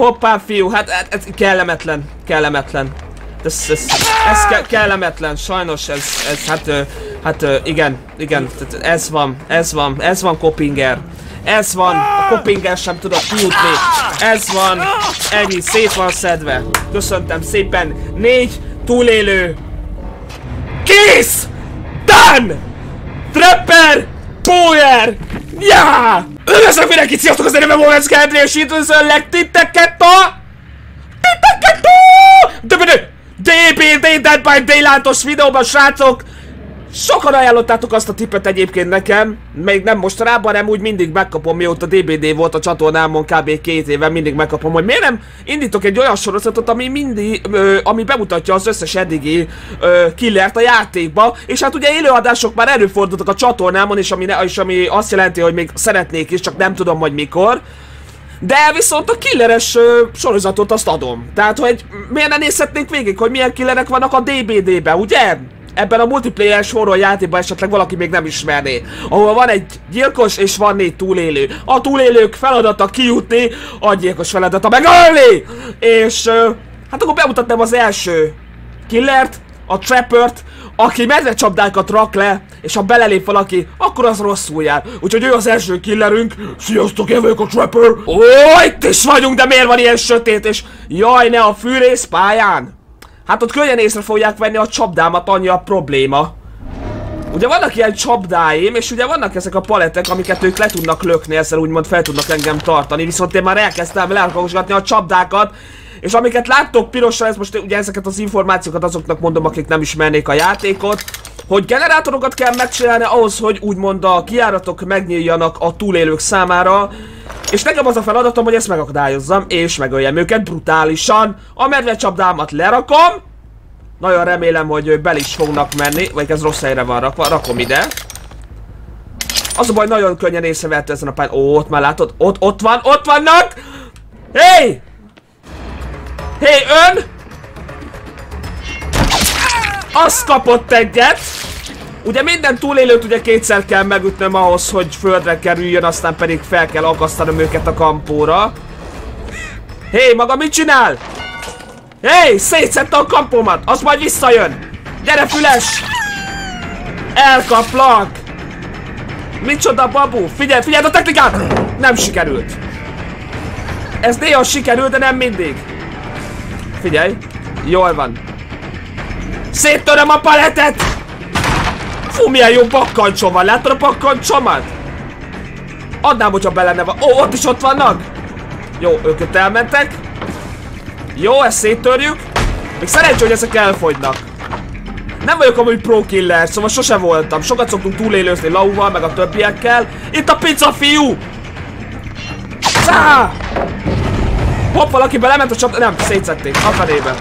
Hoppá, fiú, hát ez, ez kellemetlen, kellemetlen. Ez, ez, ez ke kellemetlen, sajnos ez, ez hát, hát igen, igen, ez van, ez van, ez van Kopinger. Ez van, a Kopinger sem tudott kijutni. Ez van, ennyi, szét van szedve. Köszöntem szépen, négy túlélő. Kész! Done! Trapper! Power! Ja! Üdvözlök mindenkit, sziasztok az nevem Owens Gendry, és üdvözöllek titeket a... Titeket a... DBD Dead by Daylight-os videóban, srácok! Sokan ajánlottátok azt a tippet egyébként nekem, még nem mostanában, hanem úgy mindig megkapom, mióta DBD volt a csatornámon kb. két éve, mindig megkapom, hogy miért nem indítok egy olyan sorozatot, ami mindig, ö, ami bemutatja az összes eddigi ö, killert a játékba, és hát ugye élőadások már előfordultak a csatornámon, és ami, és ami azt jelenti, hogy még szeretnék is, csak nem tudom, hogy mikor. De viszont a killeres ö, sorozatot azt adom. Tehát, hogy miért ne nézhetnénk végig, hogy milyen killerek vannak a DBD-ben, ugye? Ebben a multiplayer horror játékban esetleg valaki még nem ismerné. Ahol van egy gyilkos és van négy túlélő. A túlélők feladata kijutni, a gyilkos feladata megölni! És uh, hát akkor bemutatnám az első killert, a trappert, aki medvecsapdákat rak le, és ha belelép valaki, akkor az rosszul jár. Úgyhogy ő az első killerünk. Sziasztok, én a Trapper. Ó, itt is vagyunk, de miért van ilyen sötét, és jaj, ne a fűrész pályán. Hát ott könnyen észre fogják venni a csapdámat, annyi a probléma. Ugye vannak ilyen csapdáim, és ugye vannak ezek a paletek, amiket ők le tudnak lökni, ezzel úgymond fel tudnak engem tartani, viszont én már elkezdtem lerakosgatni a csapdákat, és amiket láttok pirosan, ez most ugye ezeket az információkat azoknak mondom, akik nem ismernék a játékot, hogy generátorokat kell megcsinálni ahhoz, hogy úgymond a kiáratok megnyíljanak a túlélők számára, és nekem az a feladatom, hogy ezt megakadályozzam, és megöljem őket brutálisan. A medvecsapdámat lerakom. Nagyon remélem, hogy bel is fognak menni, vagy ez rossz helyre van rakva, rakom ide. Az a baj, nagyon könnyen észrevehető ezen a pályán. Ó, ott már látod? Ott, ott van, ott vannak! Hé! Hé, ön! Azt kapott egyet! Ugye minden túlélőt ugye kétszer kell megütnöm ahhoz, hogy földre kerüljön, aztán pedig fel kell akasztanom őket a kampóra. Hé, hey, maga mit csinál? Hé, hey, szétszette a kampómat, az majd visszajön. Gyere, füles! Elkaplak! Micsoda babu? Figyelj, figyelj a technikát! Nem sikerült. Ez néha sikerül, de nem mindig. Figyelj. Jól van. Széttöröm a paletet! Fú, milyen jó bakkancsom van. Látod a bakkancsomat? Adnám, hogyha bele van. Ó, ott is ott vannak. Jó, ők elmentek. Jó, ezt széttörjük. Még szerencsé, hogy ezek elfogynak. Nem vagyok amúgy pro killer, szóval sose voltam. Sokat szoktunk túlélőzni Lauval, meg a többiekkel. Itt a pizza fiú! Szá! Hopp, valaki belement a csapda... Nem, szétszették. A fenébe.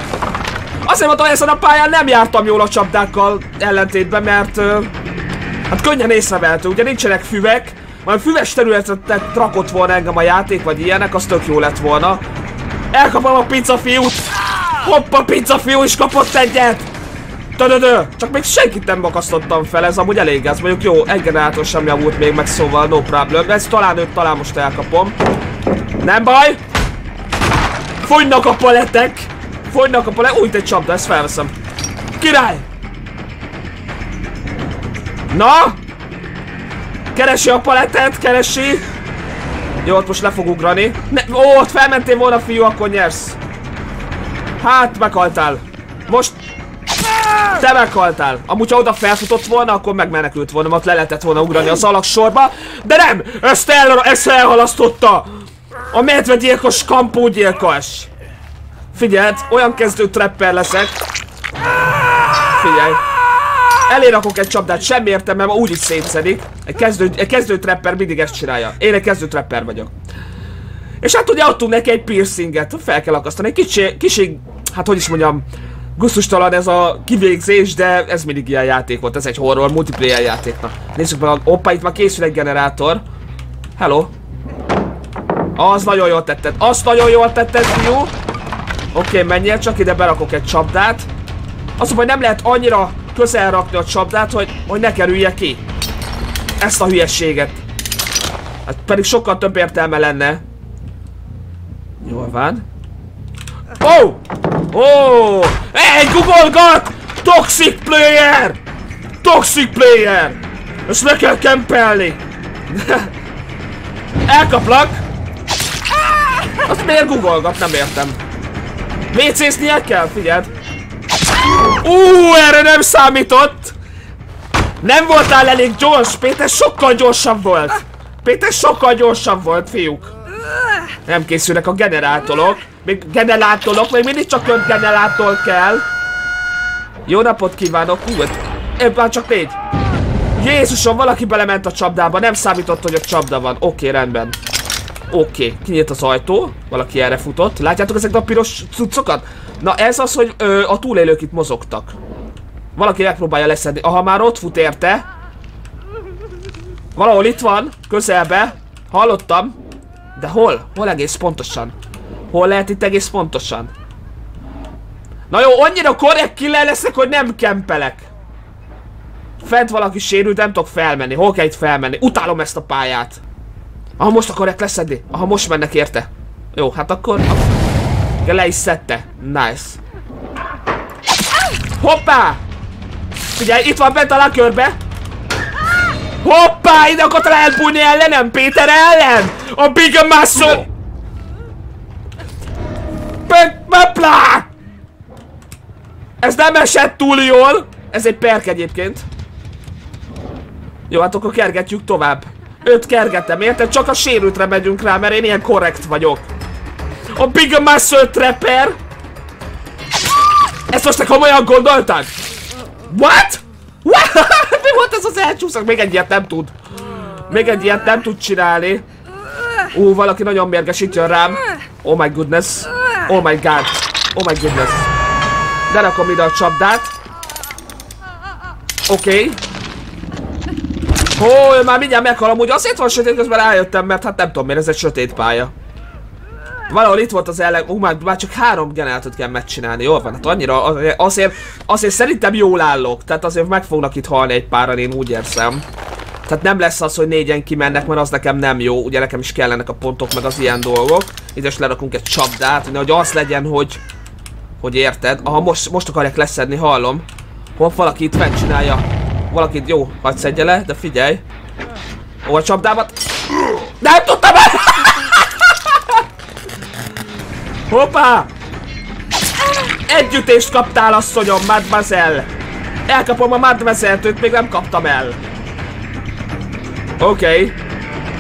Azért mondtam, hogy ezen a pályán nem jártam jól a csapdákkal ellentétben, mert uh, hát könnyen észrevehető, ugye nincsenek füvek, majd füves területet rakott volna engem a játék, vagy ilyenek, az tök jó lett volna. Elkapom a pizza fiút! Hoppa, pizza fiú is kapott egyet! Tödödö! Csak még senkit nem bakasztottam fel, ez amúgy elég ez. Mondjuk jó, egy generátor sem javult még meg, szóval no problem. Ez talán őt talán most elkapom. Nem baj! Fogynak a paletek! Fogynak a pale... Újt egy csapda, ezt felveszem. Király! Na! Keresi a palettet, keresi. Jó, ott most le fog ugrani. Ne, ó, ott felmentél volna, fiú, akkor nyersz. Hát, meghaltál. Most... Te meghaltál. Amúgy, ha oda felfutott volna, akkor megmenekült volna, ott le lehetett volna ugrani az alaksorba. De nem! Ezt, el, ezt elhalasztotta! A medvegyilkos kampógyilkos! Figyeld, olyan kezdő trapper leszek. Figyelj. Elérakok egy csapdát, semmi értelme, mert úgyis szétszedik. Egy kezdő, egy kezdő trapper mindig ezt csinálja. Én egy kezdő trapper vagyok. És hát ugye adtunk neki egy piercinget, fel kell akasztani. Kicsi, kicsi, hát hogy is mondjam, gusztustalan ez a kivégzés, de ez mindig ilyen játék volt, ez egy horror multiplayer játéknak. Nézzük meg, oppa, itt már készül egy generátor. Hello. Az nagyon jól tetted, azt nagyon jól tetted, fiú. Oké, okay, menjél csak, ide berakok egy csapdát. Azt hogy nem lehet annyira közel rakni a csapdát, hogy, hogy ne kerülje ki. Ezt a hülyességet. Hát pedig sokkal több értelme lenne. Jól van. Ó! Oh! Ó! Oh! Egy googolgat! Toxic player! Toxic player! Ezt le kell kempelni! Elkaplak! Azt miért googolgat? Nem értem. WC-znie kell? Figyeld! Ú, erre nem számított! Nem voltál elég gyors, Péter sokkal gyorsabb volt! Péter sokkal gyorsabb volt, fiúk! Nem készülnek a generátorok. Még generátorok, még mindig csak öt generátor kell. Jó napot kívánok, hú, már csak négy. Jézusom, valaki belement a csapdába, nem számított, hogy a csapda van. Oké, rendben. Oké, kinyílt az ajtó, valaki erre futott. Látjátok ezeket a piros cuccokat? Na ez az, hogy ö, a túlélők itt mozogtak. Valaki megpróbálja leszedni. Aha, már ott fut érte. Valahol itt van, közelbe. Hallottam. De hol? Hol egész pontosan? Hol lehet itt egész pontosan? Na jó, annyira korrekt killer leszek, hogy nem kempelek. Fent valaki sérült, nem tudok felmenni. Hol kell itt felmenni? Utálom ezt a pályát. Aha, most akarják leszedni. Aha, most mennek érte. Jó, hát akkor... akkor le is szedte. Nice. Hoppá! Figyelj, itt van bent a lakörbe. Hoppá, ide akartál elbújni ellenem, Péter ellen! A Big Muscle! Peplá! Ez nem esett túl jól! Ez egy perk egyébként. Jó, hát akkor kergetjük tovább. Őt kergetem, érted? Csak a sérültre megyünk rá, mert én ilyen korrekt vagyok. A Big Muscle Trapper! Ezt most te komolyan gondoltad? What? What? Mi volt ez az elcsúszak? Még egy ilyet nem tud. Még egy ilyet nem tud csinálni. Ú, valaki nagyon mérges, itt jön rám. Oh my goodness. Oh my god. Oh my goodness. De rakom ide a csapdát. Oké. Okay. Hó, már mindjárt meghal amúgy. Azért van sötét, közben rájöttem, mert hát nem tudom miért, ez egy sötét pálya. Valahol itt volt az ellen, ú, már, már csak három generátort kell megcsinálni, jól van, hát annyira, azért, azért szerintem jól állok, tehát azért meg fognak itt halni egy páran, én úgy érzem. Tehát nem lesz az, hogy négyen kimennek, mert az nekem nem jó, ugye nekem is kellenek a pontok, meg az ilyen dolgok. Ide is lerakunk egy csapdát, hogy az legyen, hogy... Hogy érted? Aha, most, most akarják leszedni, hallom. Hol valaki itt fent csinálja. Valakit jó, hagyd szedje le, de figyelj. Ó, a csapdámat. Nem tudtam el! Hoppá! Együttést kaptál, asszonyom, mademoiselle! Elkapom a mademoiselle még nem kaptam el. Oké. Okay.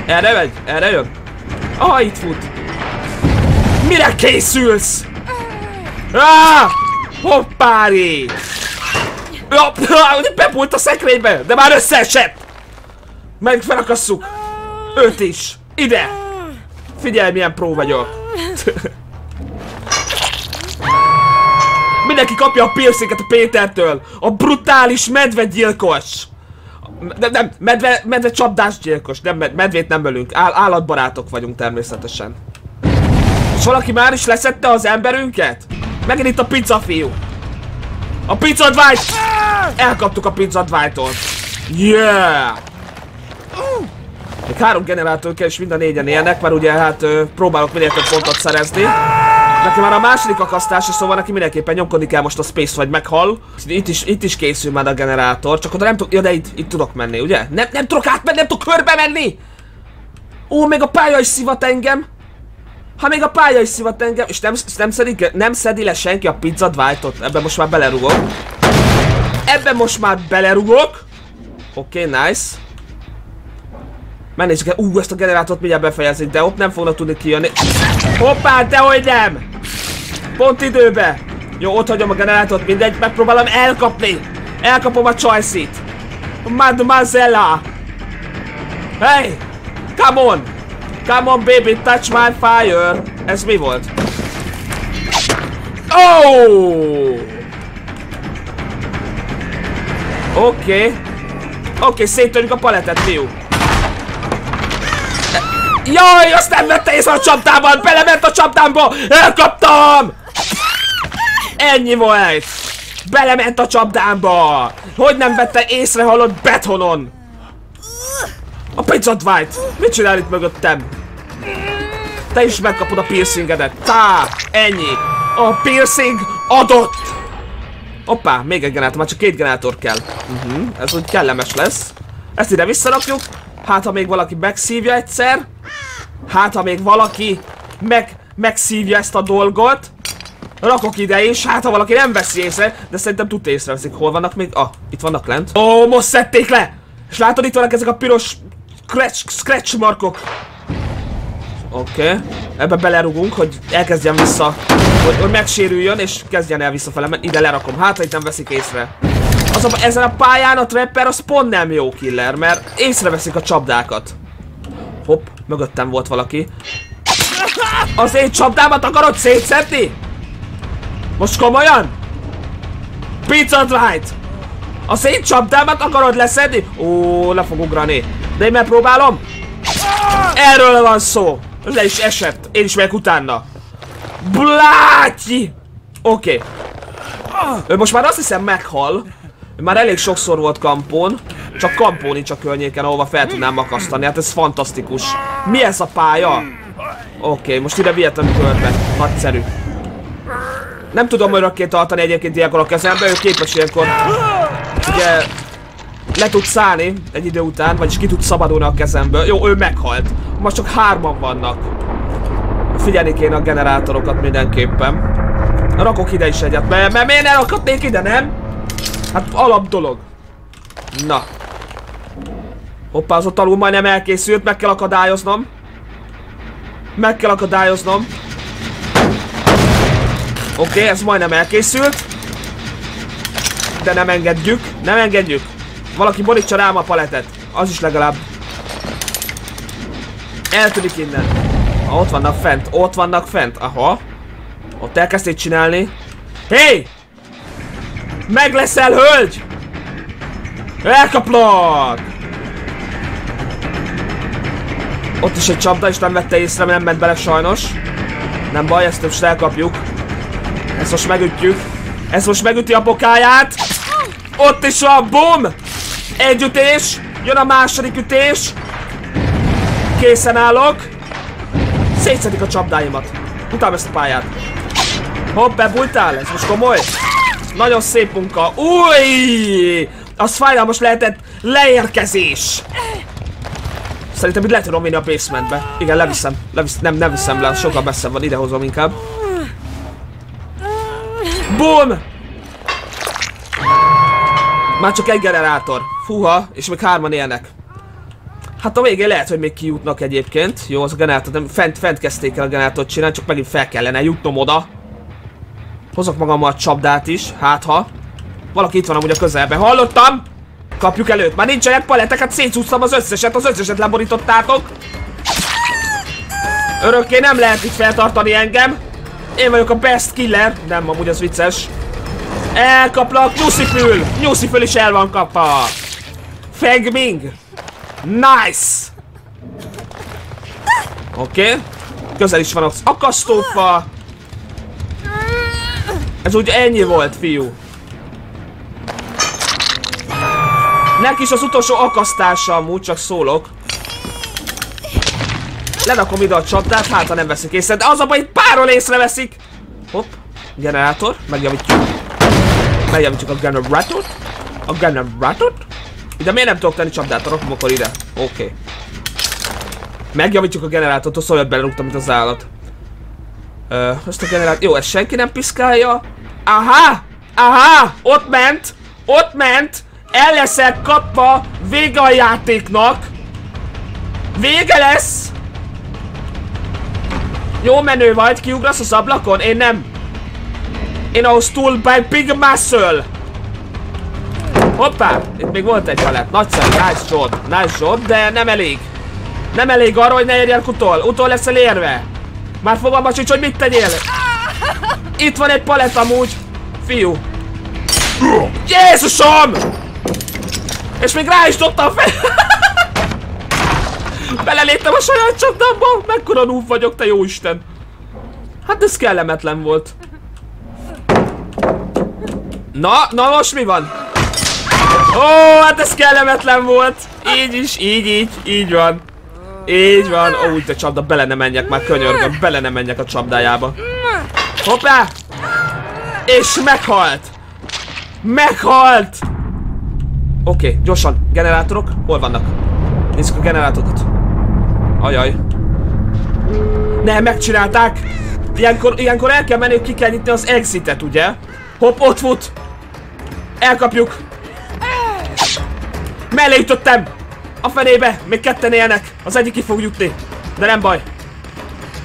Erre megy? Erre jön? Ah, itt fut. Mire készülsz? Ah! Hoppári! Ja, bepult a szekrénybe, de már összeesett! Meg felakasszuk! Őt is! Ide! Figyelj, milyen pró vagyok! Mindenki kapja a piercinget a Pétertől! A brutális medvegyilkos! Nem, nem, medve, medve csapdásgyilkos, nem, medvét nem ölünk. Áll, állatbarátok vagyunk természetesen. És valaki már is leszette az emberünket? Megint itt a pizza fiú. A pizza Dwight! Elkaptuk a pizza Dwight-ot. Yeah! Még három generátor kell, és mind a négyen élnek, mert ugye hát próbálok minél több pontot szerezni. Neki már a második akasztása, szóval neki mindenképpen nyomkodni kell most a space, vagy meghal. Itt is, itt is készül már a generátor, csak oda nem tudok, ja de itt, itt tudok menni, ugye? Nem, nem tudok átmenni, nem tudok körbe menni! Ó, még a pálya is szivat engem! Ha még a pálya is szivat engem, és nem, nem, szedi, nem szedi le senki a pizza Dwight-ot, ebben most már belerugok. Ebben most már belerugok. Oké, okay, nice. Menni kell. Ú, ezt a generátort mindjárt befejezik, de ott nem fognak tudni kijönni. Hoppá, dehogy nem! Pont időbe! Jó, ott hagyom a generátort, mindegy, megpróbálom elkapni! Elkapom a choice-it! Mademoiselle! Hey! Come on! Come on, baby, touch my fire! Ez mi volt? Oh! Oké. Okay. Oké, okay, széttörjük a palettet, fiú. Jaj, azt nem vette észre a csapdában! Belement a csapdámba! Elkaptam! Ennyi volt! Belement a csapdámba! Hogy nem vette észre, halott betonon? A pizza Dwight! Mit csinál itt mögöttem? Te is megkapod a piercingedet. Tá, ennyi. A piercing adott. Hoppá, még egy generátor, már csak két generátor kell. Uh -huh, ez úgy kellemes lesz. Ezt ide visszarakjuk. Hát, ha még valaki megszívja egyszer. Hát, ha még valaki meg, megszívja ezt a dolgot. Rakok ide is, hát ha valaki nem veszi észre, de szerintem tud észreveszik. Hol vannak még? Ah, itt vannak lent. Ó, most szedték le! És látod, itt vannak ezek a piros scratch, scratch markok. Oké. Okay. Ebbe belerugunk, hogy elkezdjen vissza, hogy, hogy megsérüljön, és kezdjen el visszafele, mert ide lerakom. Hát, itt nem veszik észre. Az a, ezen a pályán a trapper az pont nem jó killer, mert észreveszik a csapdákat. Hopp, mögöttem volt valaki. Az én csapdámat akarod szétszedni? Most komolyan? Pizza right! A én csapdámat akarod leszedni? Ó, le fog ugrani. De én megpróbálom. Erről van szó. Le is esett. Én is megyek utána. Blátyi! Oké. Okay. Most már azt hiszem meghal. Már elég sokszor volt kampón. Csak kampó nincs a környéken, ahova fel tudnám makasztani. Hát ez fantasztikus. Mi ez a pálya? Oké, okay, most ide vihetem körbe. Nagyszerű. Nem tudom örökké tartani egyébként ilyenkor a kezembe, ő képes ilyenkor ugye le tud szállni egy idő után, vagyis ki tud szabadulni a kezemből. Jó, ő meghalt. Most csak hárman vannak. Figyelni kéne a generátorokat mindenképpen. Rakok ide is egyet, mert, mert miért ne ide, nem? Hát alap dolog. Na. Hoppá, az ott alul majdnem elkészült, meg kell akadályoznom. Meg kell akadályoznom. Oké, okay, ez majdnem elkészült. De nem engedjük, nem engedjük. Valaki borítsa rám a paletet. Az is legalább. Eltűnik innen. Ah, ott vannak fent, ott vannak fent. Aha. Ott elkezdték csinálni. Hé! Hey! Meg leszel, hölgy! Elkaplak! Ott is egy csapda, és nem vette észre, nem ment bele sajnos. Nem baj, ezt most elkapjuk. Ezt most megütjük. Ezt most megüti a bokáját. Ott is van, bum! Egy ütés. Jön a második ütés. Készen állok. Szétszedik a csapdáimat. Utálom ezt a pályát. Hopp, bebújtál? Ez most komoly? Nagyon szép munka. Új! Az fájdalmas lehetett leérkezés. Szerintem itt le tudom vinni a basementbe. Igen, leviszem. leviszem. Nem, nem viszem le, sokkal messzebb van, idehozom inkább. Boom! Már csak egy generátor. Fúha, és még hárman élnek. Hát a végén lehet, hogy még kijutnak egyébként. Jó, az a generátor, nem, fent, fent kezdték el a generátort csinálni, csak megint fel kellene jutnom oda. Hozok magammal a csapdát is, hát ha. Valaki itt van amúgy a közelben. Hallottam! Kapjuk előtt. Már nincsenek palettek, hát szétszúztam az összeset, az összeset leborítottátok. Örökké nem lehet itt feltartani engem. Én vagyok a best killer. Nem, amúgy az vicces. Elkaplak, Nyuszifül! Nyuszifül is el van kapva! Fengming! Nice! Oké. Okay. Közel is van az akasztófa. Ez úgy ennyi volt, fiú. Neki is az utolsó akasztása amúgy, csak szólok. Ledakom ide a csapdát, hát ha nem veszik észre, de az a baj, párról észreveszik. Hopp, generátor, megjavítjuk. Megjavítjuk a generátort. A generátort. Ide miért nem tudok tenni csapdát, rakom akkor ide. Oké. Okay. Megjavítjuk a generátort, hogy szóval belerúgtam, mint az állat. Ö, ezt a generátort... Jó, ezt senki nem piszkálja. Aha! Aha! Ott ment! Ott ment! El leszek kapva! Vége a játéknak! Vége lesz! Jó menő vagy, kiugrasz az ablakon? Én nem. Én ahhoz túl by big muscle. Hoppá! Itt még volt egy palett. Nagyszerű, nice shot. Nice shot, de nem elég. Nem elég arra, hogy ne érjen utol. Utol lesz elérve. Már fogalmas sincs, hogy mit tegyél. Itt van egy palett amúgy. Fiú. Jézusom! És még rá is dobtam fel. Beleléptem a saját csapdámba! Mekkora noob vagyok, te jó isten! Hát ez kellemetlen volt. Na, na most mi van? Ó, hát ez kellemetlen volt! Így is, így, így, így van. Így van, ó, úgy a csapda, bele ne menjek már, könyörgöm, bele ne menjek a csapdájába. Hoppá! És meghalt! Meghalt! Oké, okay, gyorsan, generátorok, hol vannak? Nézzük a generátorokat. Ajaj. Nem, megcsinálták! Ilyenkor, ilyenkor el kell menni, ki kell nyitni az exitet, ugye? Hopp, ott fut! Elkapjuk! Mellé ütöttem! A fenébe! Még ketten élnek! Az egyik ki fog jutni. De nem baj.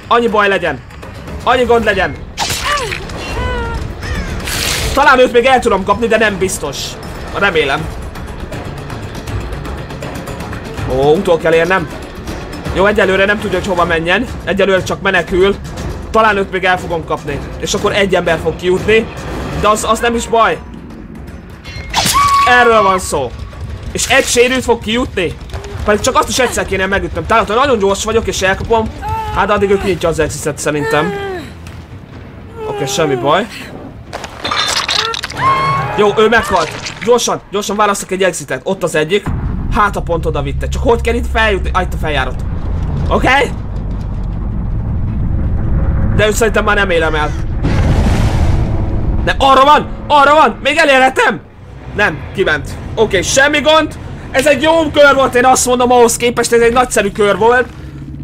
Annyi baj legyen. Annyi gond legyen. Talán őt még el tudom kapni, de nem biztos. Remélem. Ó, utol kell érnem. Jó, egyelőre nem tudja, hogy hova menjen. Egyelőre csak menekül. Talán őt még el fogom kapni. És akkor egy ember fog kijutni. De az, az nem is baj. Erről van szó. És egy sérült fog kijutni. Pedig csak azt is egyszer kéne megütnöm. Tehát ha nagyon gyors vagyok és elkapom, hát addig ő kinyitja az exit szerintem. Oké, okay, semmi baj. Jó, ő meghalt. Gyorsan, gyorsan választok egy exitet. Ott az egyik. Hát a pont oda vitte. Csak hogy kell itt feljutni? Ah, itt a feljárat. Oké? Okay? De őt szerintem már nem élem el. Nem, arra van! Arra van! Még elérhetem! Nem, kiment. Oké, okay, semmi gond. Ez egy jó kör volt, én azt mondom, ahhoz képest ez egy nagyszerű kör volt.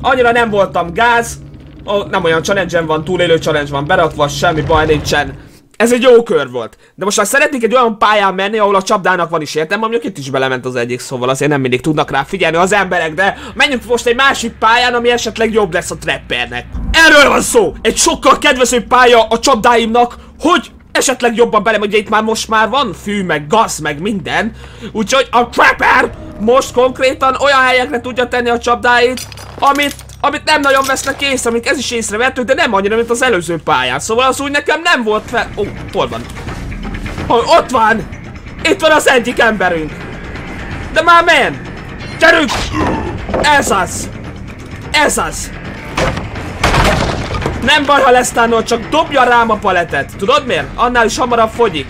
Annyira nem voltam gáz. Oh, nem olyan challenge van, túlélő challenge van berakva, semmi baj nincsen. Ez egy jó kör volt. De most már szeretnék egy olyan pályán menni, ahol a csapdának van is értem, mondjuk itt is belement az egyik, szóval azért nem mindig tudnak rá figyelni az emberek, de menjünk most egy másik pályán, ami esetleg jobb lesz a trappernek. Erről van szó! Egy sokkal kedvezőbb pálya a csapdáimnak, hogy esetleg jobban bele, ugye itt már most már van fű, meg gaz, meg minden. Úgyhogy a Trapper most konkrétan olyan helyekre tudja tenni a csapdáit, amit, amit nem nagyon vesznek észre, amik ez is észrevettük, de nem annyira, mint az előző pályán. Szóval az úgy nekem nem volt fel... Ó, oh, hol van? Oh, ott van! Itt van az egyik emberünk! De már men! Gyerünk! Ez az! Ez az! Nem baj, ha lesz tánol, csak dobja rám a paletet. Tudod miért? Annál is hamarabb fogyik.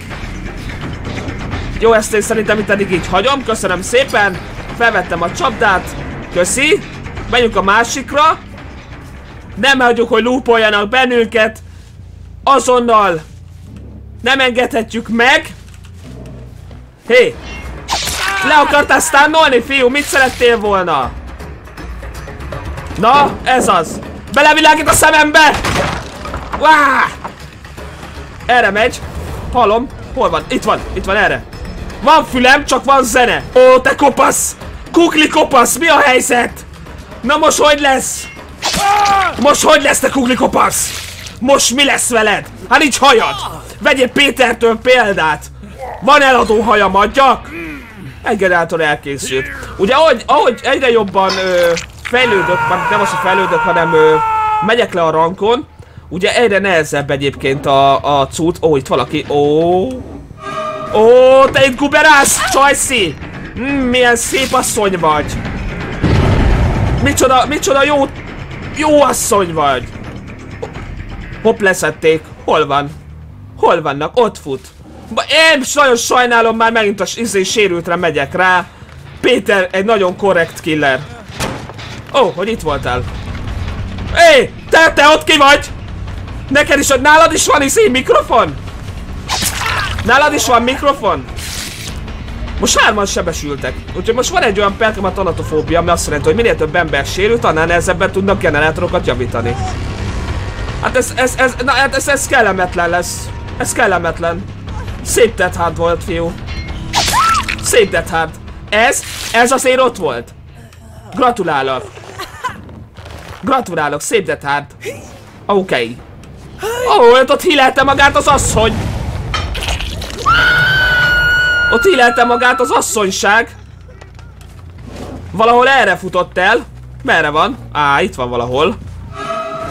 Jó, ezt én szerintem itt eddig így hagyom. Köszönöm szépen. Felvettem a csapdát. Köszi. Menjünk a másikra. Nem hagyjuk, hogy lúpoljanak bennünket. Azonnal. Nem engedhetjük meg. Hé. Hey. Le akartál stannolni, fiú? Mit szerettél volna? Na, ez az. Belevilágít a szemembe! Wá! Erre megy. Hallom. Hol van? Itt van. Itt van erre. Van fülem, csak van zene. Ó, te kopasz! Kukli kopasz, mi a helyzet? Na most hogy lesz? Most hogy lesz, te kukli kopasz? Most mi lesz veled? Hát nincs hajad! Vegyél Pétertől példát! Van eladó hajam, adjak? Egy generátor elkészült. Ugye ahogy, ahogy egyre jobban ö, fejlődök, nem az, hogy fejlődök, hanem ö, megyek le a rankon, ugye egyre nehezebb egyébként a, a cucc. Ó, itt valaki. Ó. Ó, te itt guberász, Csajci! Mm, milyen szép asszony vagy. Micsoda, micsoda jó, jó asszony vagy. Hopp, leszették. Hol van? Hol vannak? Ott fut. Én nagyon sajnálom, már megint a izé sérültre megyek rá. Péter egy nagyon korrekt killer. Ó, hogy itt voltál. Hé, te, te ott ki vagy? Neked is, hogy nálad is van izé mikrofon? Nálad is van mikrofon? Most hárman sebesültek. Úgyhogy most van egy olyan perkem a tanatofóbia, ami azt jelenti, hogy minél több ember sérült, annál nehezebben tudnak generátorokat javítani. Hát ez, ez, ez, na, hát ez, ez kellemetlen lesz. Ez kellemetlen. Szép Death Hard volt, fiú. Szép Death Hard. Ez, ez azért ott volt. Gratulálok! Gratulálok, szép detárd! Oké. Okay. Ó, oh, ott hílelte magát az asszony! Ott hílelte magát az asszonyság! Valahol erre futott el. Merre van? Á, itt van valahol.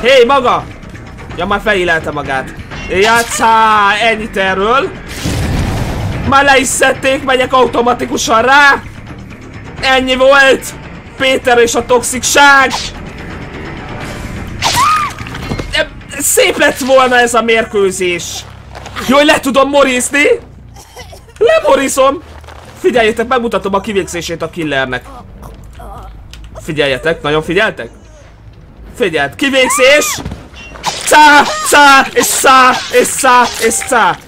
Hé, hey, maga! Ja, már felhílelte magát. Játszá, ennyit erről. Már le is szedték, megyek automatikusan rá. Ennyi volt. Péter és a toxikság! Szép lett volna ez a mérkőzés! Jó, hogy le tudom morizni! Lemoriszom! Figyeljétek, megmutatom a kivégzését a killernek. Figyeljetek, nagyon figyeltek? Figyelt, kivégzés! Szá, szá, és szá, és szá, és szá.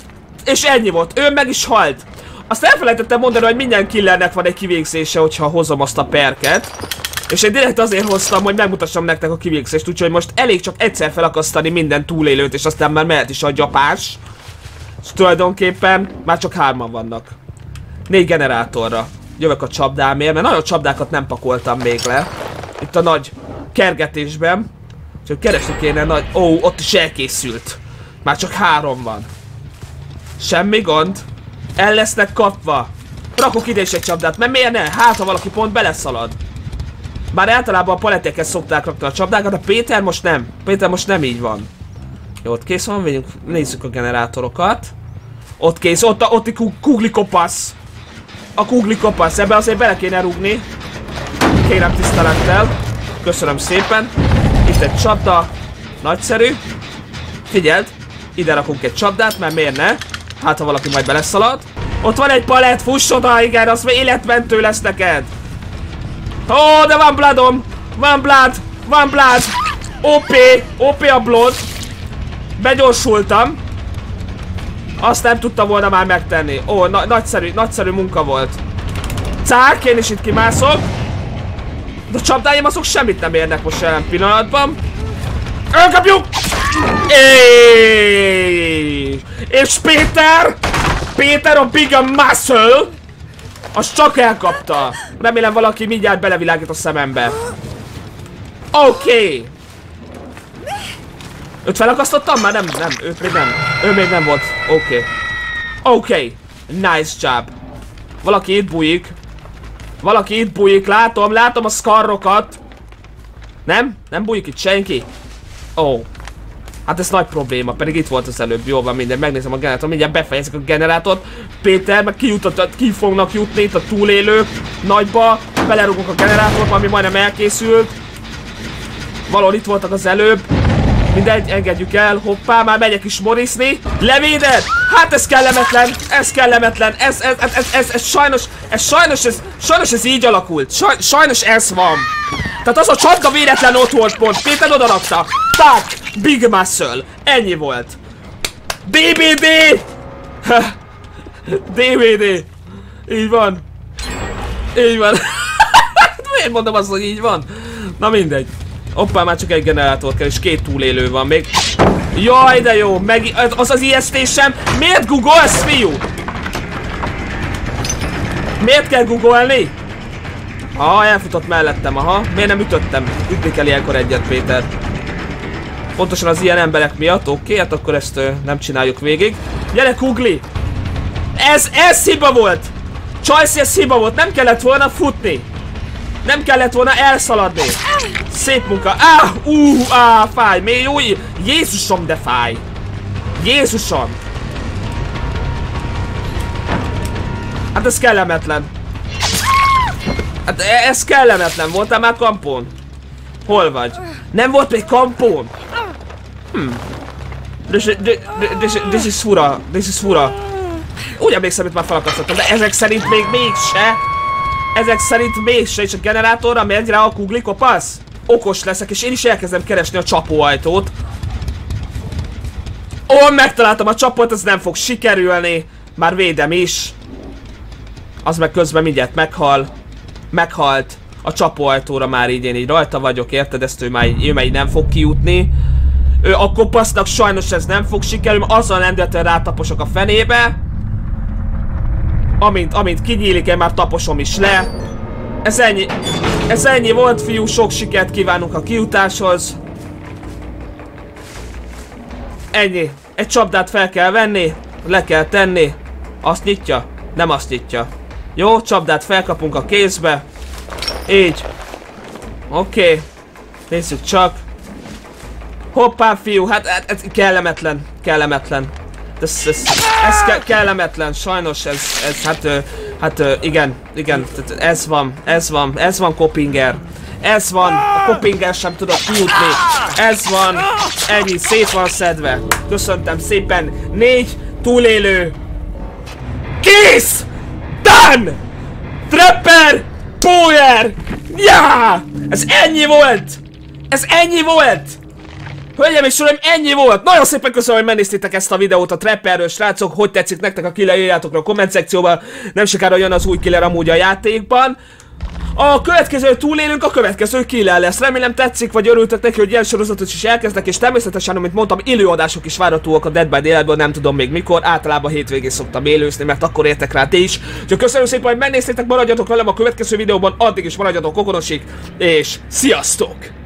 És ennyi volt, ő meg is halt. Azt elfelejtettem mondani, hogy minden killernek van egy kivégzése, hogyha hozom azt a perket. És én direkt azért hoztam, hogy megmutassam nektek a kivégzést, úgyhogy most elég csak egyszer felakasztani minden túlélőt, és aztán már mehet is a gyapás. És tulajdonképpen már csak hárman vannak. Négy generátorra. Jövök a csapdámért, mert nagyon csapdákat nem pakoltam még le. Itt a nagy kergetésben. Csak keresni kéne nagy... Ó, ott is elkészült. Már csak három van. Semmi gond. El lesznek kapva. Rakok ide is egy csapdát, mert miért ne? Hát, ha valaki pont beleszalad. Bár általában a palettekhez szokták rakni a csapdákat, de Péter most nem. Péter most nem így van. Jó, ott kész van, vegyünk, nézzük a generátorokat. Ott kész, ott, a, ott a kugli kopasz. A kugli kopasz, ebbe azért bele kéne rúgni. Kérem tisztelettel. Köszönöm szépen. Itt egy csapda. Nagyszerű. Figyeld, ide rakunk egy csapdát, mert miért ne? Hát, ha valaki majd beleszalad. Ott van egy palett, fuss oda, igen, az életmentő lesz neked. Ó, de van bloodom! Van blood! Van blood! OP! OP a blood! Begyorsultam. Azt nem tudtam volna már megtenni. Ó, na nagyszerű, nagyszerű munka volt. Cák, én is itt kimászok. De a csapdáim azok semmit nem érnek most jelen pillanatban. Elkapjuk! És Péter! Péter a Big Muscle! Az csak elkapta. Remélem valaki mindjárt belevilágít a szemembe. Oké. Okay. Őt felakasztottam? Már nem, nem, őt még nem. Ő még nem volt. Oké. Okay. Oké. Okay. Nice job. Valaki itt bújik. Valaki itt bújik, látom, látom a skarrokat. Nem? Nem bújik itt senki? Ó. Oh. Hát ez nagy probléma, pedig itt volt az előbb, jó van minden, megnézem a generátort, mindjárt befejezik a generátort. Péter, meg kijutott, ki fognak jutni itt a túlélők nagyba, belerugunk a generátort, ami majdnem elkészült. Valahol itt voltak az előbb. Mindegy, engedjük el, hoppá, már megyek is moriszni. Levéded! Hát ez kellemetlen, ez kellemetlen, ez, ez, ez, ez, ez, ez sajnos, ez sajnos, ez, sajnos ez így alakult. Saj, sajnos ez van. Tehát az a csapda véletlen ott volt pont, Péter odarakta. Tak! Big Muscle. Ennyi volt. DBD! DVD! Így van. Így van. Miért mondom azt, hogy így van? Na mindegy. Hoppá, már csak egy generátor kell, és két túlélő van még. Jaj, de jó, meg az az ijesztésem. Miért googolsz, fiú? Miért kell googolni? Ah, elfutott mellettem, aha. Miért nem ütöttem? Ütni kell ilyenkor egyet, Péter. Pontosan az ilyen emberek miatt, oké, okay, hát akkor ezt ö, nem csináljuk végig. Gyere, Kugli! Ez, ez hiba volt! Csajci, ez hiba volt, nem kellett volna futni! Nem kellett volna elszaladni! Szép munka! Ah, uh, ah, fáj! Mi jó? Jézusom, de fáj! Jézusom! Hát ez kellemetlen. Hát e, ez kellemetlen. Voltál már kampón? Hol vagy? Nem volt még kampón? Hmm. This, this, this, this is fura. This is fura. Úgy emlékszem, hogy már felakasztottam, de ezek szerint még mégse. Ezek szerint mégse, és a generátorra megy rá a kugli kopasz? Okos leszek, és én is elkezdem keresni a csapóajtót. Ó, megtaláltam a csapót, ez nem fog sikerülni. Már védem is. Az meg közben mindjárt meghal. Meghalt. A csapóajtóra már így én így rajta vagyok, érted? Ezt ő már, ő már így nem fog kijutni. Ő a kopasznak sajnos ez nem fog sikerülni, azzal lendületben rátaposok a fenébe. Amint, amint kinyílik, én már taposom is le. Ez ennyi. Ez ennyi volt, fiú. Sok sikert kívánunk a kijutáshoz. Ennyi. Egy csapdát fel kell venni, le kell tenni. Azt nyitja? Nem azt nyitja. Jó, csapdát felkapunk a kézbe. Így. Oké. Okay. Nézzük csak. Hoppá, fiú, hát, hát ez kellemetlen, kellemetlen. Ez, ez, ez ke kellemetlen, sajnos ez, ez hát, hát igen, igen, ez van, ez van, ez van Kopinger. Ez van, a Kopinger sem tudott kijutni. Ez van, ennyi, szét van szedve. Köszöntem szépen, négy túlélő. Kész! Done! Trapper! Power! Ja! Ez ennyi volt! Ez ennyi volt! Hölgyeim és uraim, ennyi volt! Nagyon szépen köszönöm, hogy megnéztétek ezt a videót a Trapperről, srácok. Hogy tetszik nektek a killer, írjátok a komment szekcióban. Nem sokára jön az új killer amúgy a játékban. A következő túlélünk, a következő killer lesz. Remélem tetszik, vagy örültek neki, hogy ilyen sorozatot is elkezdek, és természetesen, amit mondtam, élőadások is várhatóak a Dead by Daylightból, nem tudom még mikor. Általában hétvégén szoktam élőzni, mert akkor értek rá ti is. Csak köszönöm szépen, hogy megnéztétek, maradjatok velem a következő videóban, addig is maradjatok okonosik, és sziasztok!